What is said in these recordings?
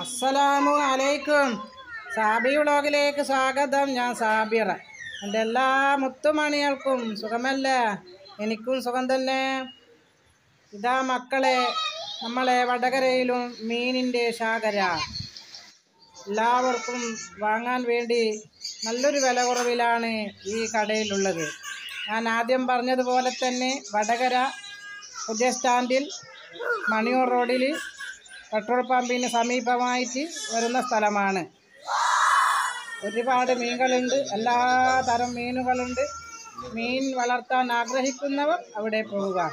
അസ്സലാമു അലൈക്കും. സാബി വ്ളോഗിലേക്ക് സ്വാഗതം. ഞാൻ സാബിറ. എന്റെ എല്ലാ മുത്തുമണികൾക്കും സുഖമല്ലേ? എനിക്കും സുഖം തന്നെ. ഇതാ മക്കളെ നമ്മളെ വടകരയിലും മീനിന്റെ ശാഖര. എല്ലാവർക്കും വാങ്ങാൻ വേണ്ടി നല്ലൊരു വില കുറവിലാണ് ഈ കടയിലുള്ളത്. ഞാൻ ആദ്യം പറഞ്ഞതുപോലെ തന്നെ വടകര പുതിയ സ്റ്റാൻഡിൽ മണിയൂർ റോഡിൽ പെട്രോൾ പമ്പിന് സമീപമായിട്ട് വരുന്ന സ്ഥലമാണ്. ഒരുപാട് മീനുകളുണ്ട്. എല്ലാ തരം മീനുകളുണ്ട്. മീൻ വളർത്താൻ ആഗ്രഹിക്കുന്നവർ അവിടെ പോവുക.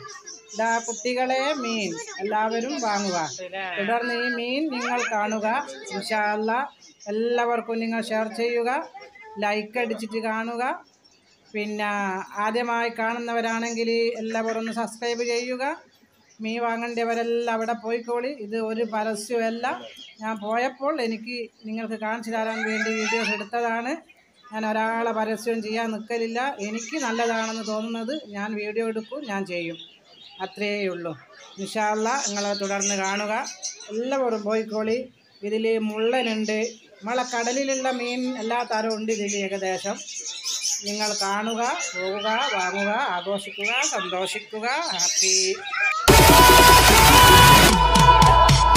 ഇതാ കുട്ടികളെ മീൻ എല്ലാവരും വാങ്ങുക. തുടർന്ന് ഈ മീൻ നിങ്ങൾ കാണുക. വിശാല എല്ലാവർക്കും നിങ്ങൾ ഷെയർ ചെയ്യുക. ലൈക്ക് അടിച്ചിട്ട് കാണുക. പിന്നെ ആദ്യമായി കാണുന്നവരാണെങ്കിൽ എല്ലാവരും ഒന്ന് സബ്സ്ക്രൈബ് ചെയ്യുക. മീൻ വാങ്ങേണ്ടവരെല്ലാം അവിടെ പോയിക്കോളി. ഇത് ഒരു പരസ്യമല്ല ഞാൻ പോയപ്പോൾ എനിക്ക് നിങ്ങൾക്ക് കാണിച്ചു തരാൻ വേണ്ടി വീഡിയോസ് എടുത്തതാണ്. ഞാൻ ഒരാളെ പരസ്യം ചെയ്യാൻ നിൽക്കലില്ല എനിക്ക് നല്ലതാണെന്ന് തോന്നുന്നത് ഞാൻ വീഡിയോ എടുക്കും ഞാൻ ചെയ്യും. അത്രയേ ഉള്ളൂ നിഷാല്ല നിങ്ങളെ തുടർന്ന് കാണുക. എല്ലാവരും പോയിക്കോളി. ഇതിൽ മുള്ളനുണ്ട്. നമ്മളെ കടലിലുള്ള മീൻ എല്ലാ തരവും ഉണ്ട് ഇതിൽ ഏകദേശം. നിങ്ങൾ കാണുക പോവുക വാങ്ങുക ആഘോഷിക്കുക സന്തോഷിക്കുക. Happy. フフフ。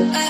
I